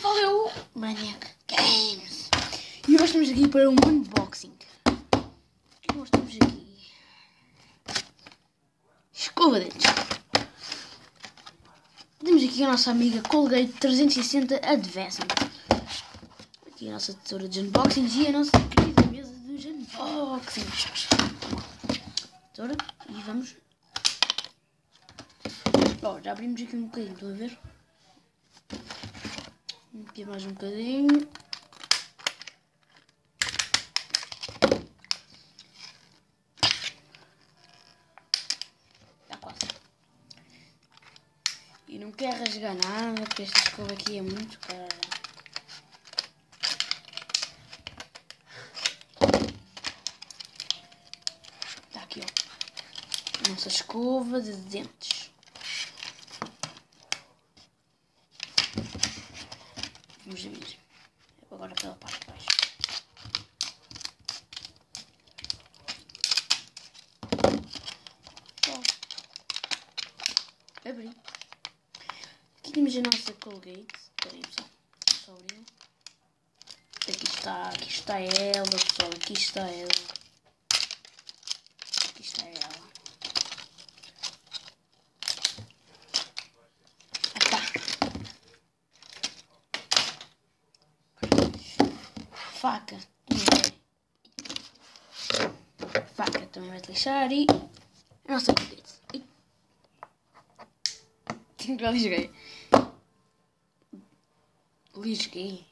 Valeu, Maniac Games. E hoje estamos aqui para um unboxing. O que nós temos aqui? Escova de dentes. Temos aqui a nossa amiga Colgate 360 Advanced. Aqui a nossa tesoura de unboxings e a nossa querida mesa dos unboxings. Tesoura e vamos. Já abrimos aqui um bocadinho, estão a ver? Aqui mais um bocadinho. Está quase. E não quer rasgar nada, porque esta escova aqui é muito cara. Está aqui, ó. Nossa escova de dentes. Vamos ver. Agora pela parte de baixo. Bom. Abri. Aqui temos a nossa Colgate. Espera pessoal. Só abrir. Aqui está, aqui está ela, pessoal. Aqui está ela. Aqui está ela. Ah, tá. Faca. Faca também vai lixar e nossa colgate. Ih. Já lixei. Lixei.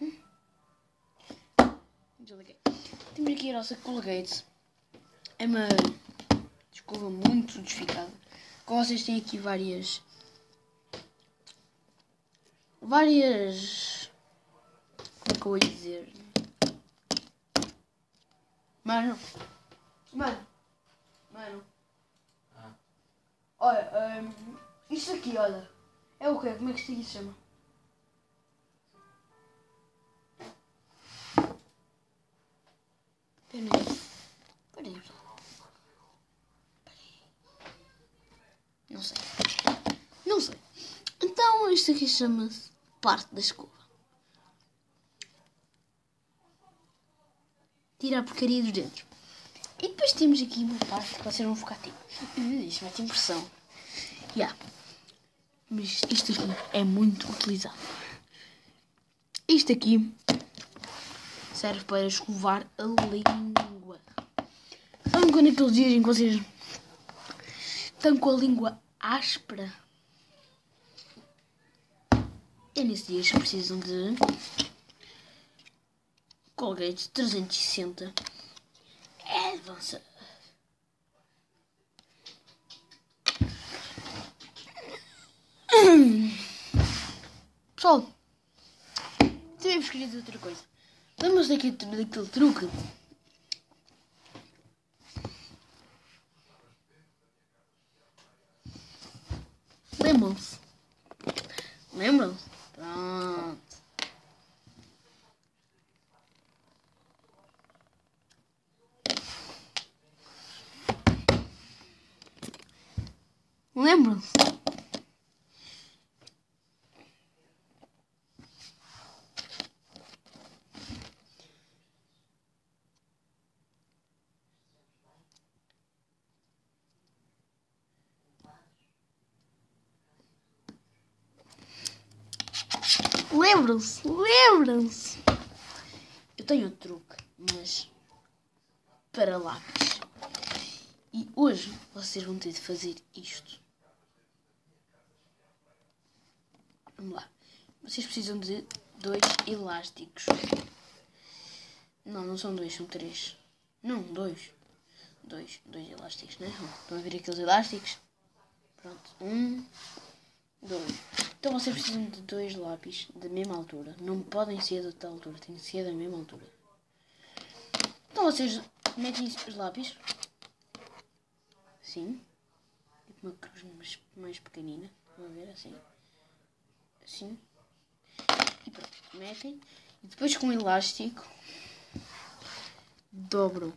Hum? Desliguei. Temos aqui a nossa colgate. É uma escova muito desficada. Como vocês têm aqui várias. Várias. Como é que eu vou dizer? Mano. Mano. Mano. Olha, hum, isto aqui, olha. É o quê? Como é que isto aqui se chama? Peraí. Peraí. Não sei. Não sei. Então isto aqui chama-se parte da escova. Tira a porcaria dos dentro. E depois temos aqui uma parte que vocês vão ficar tipo. "Ih, Isto mete impressão. Yeah. Mas isto aqui é muito utilizado. Isto aqui serve para escovar a língua. Sabem quando aqueles dias em que vocês estão com a língua áspera? E nesses dias precisam de Colgate 360 Advance. Pessoal, tivemos que dizer outra coisa. Lembram-se daquele, daquele truque? Lembram-se? Lembram-se? Pronto. Lembram-se? Lembram-se? Lembram-se? Eu tenho outro truque, mas para lápis. E hoje vocês vão ter de fazer isto. Vamos lá. Vocês precisam de dois elásticos. Não, não são dois, são três. Não, dois. Dois, dois elásticos, né? Estão a ver aqueles elásticos? Pronto. Um, dois. Então vocês precisam de dois lápis da mesma altura. Não podem ser de outra altura, tem que ser da mesma altura. Então vocês metem os lápis. Assim. Uma cruz mais, mais pequenina. Vão ver assim. Assim. E pronto. Metem. E depois com o elástico. Dobram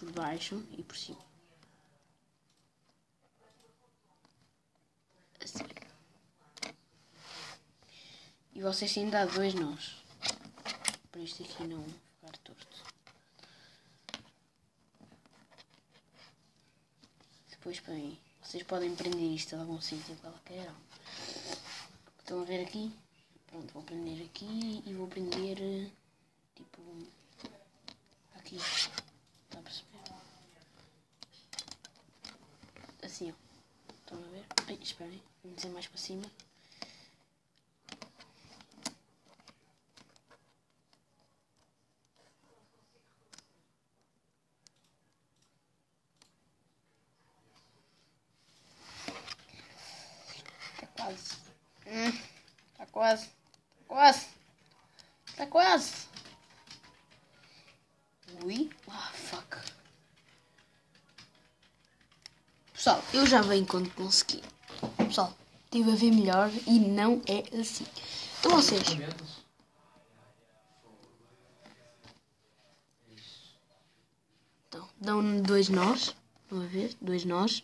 por baixo e por cima. Assim. E vocês têm dar dois nós. Para isto aqui não ficar torto. Depois mim. Vocês podem prender isto a algum sítio qualquer. Estão a ver aqui? Pronto, vou prender aqui e vou prender eh, tipo aqui. Está a perceber? Assim, ó. Estão a ver? Esperem. Vou dizer mais para cima. Está quase. Hum, tá quase. Quase. Tá quase. Ui. Ah, fuck. Pessoal, eu já venho quando consegui. Pessoal, estive a ver melhor e não é assim. Então vocês. Então, dão dois nós. Estão a ver? Dois nós.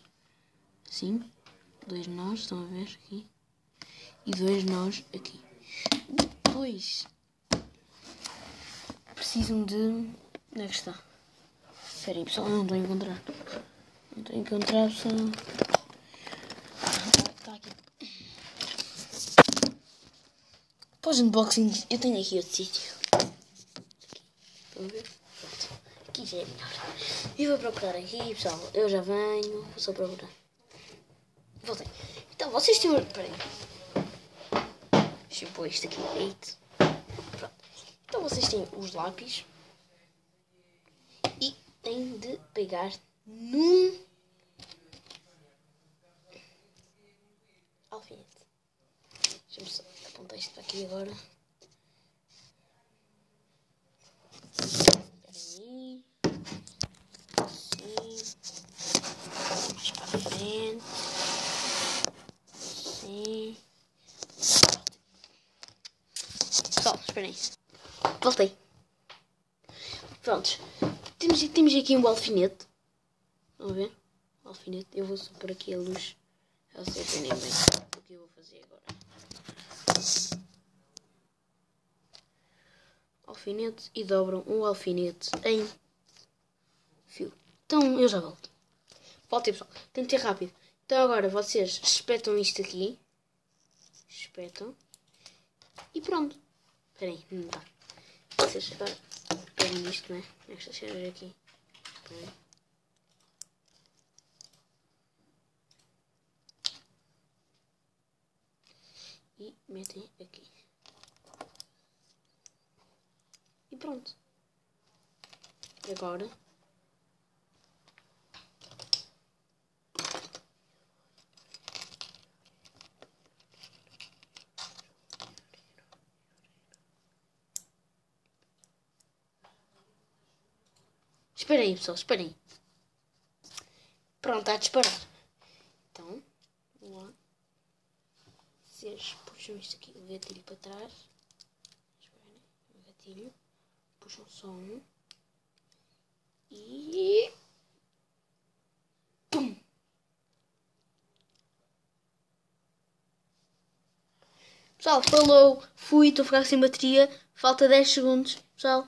Assim. Dois nós, estão a ver aqui. E dois nós aqui. Depois. Precisam de. Onde é que está? Espera aí, pessoal, não estou a encontrar. Não estou a encontrar, pessoal. Ah, está aqui. Para os unboxings, eu tenho aqui outro sítio. Estão a ver? Pronto. Aqui já é melhor. E vou procurar aqui, pessoal. Eu já venho. Vou só procurar. Voltei. Então, vocês têm... Espera aí. Deixa eu pôr isto aqui. Eito. Pronto. Então, vocês têm os lápis. E têm de pegar num... Alfinete. Deixa-me só apontar isto para aqui agora. Espera aí. Assim. Mais para a frente. Assim. Esperem. Voltei. Prontos. Temos, temos aqui um alfinete. Vamos ver? Um alfinete. Eu vou só pôr aqui a luz. Para vocês verem bem o que eu vou fazer agora. Alfinete e dobram um alfinete em fio. Então eu já volto. Voltei pessoal. Tem que ter rápido. Então agora vocês espetam isto aqui. Espetam. E pronto. Espera aí, não dá. Vocês agora pegam isto, né? Estas cenas aqui. Espera aí. E metem aqui. E pronto. Agora Espera aí, pessoal, espera aí. Pronto, está a disparar. Então, vamos lá. Vocês puxam isto aqui, o gatilho para trás. Esperem, o gatilho. Puxam só um. E... Pum! Pessoal, falou. Fui, estou a ficar sem bateria. Falta 10 segundos. Pessoal,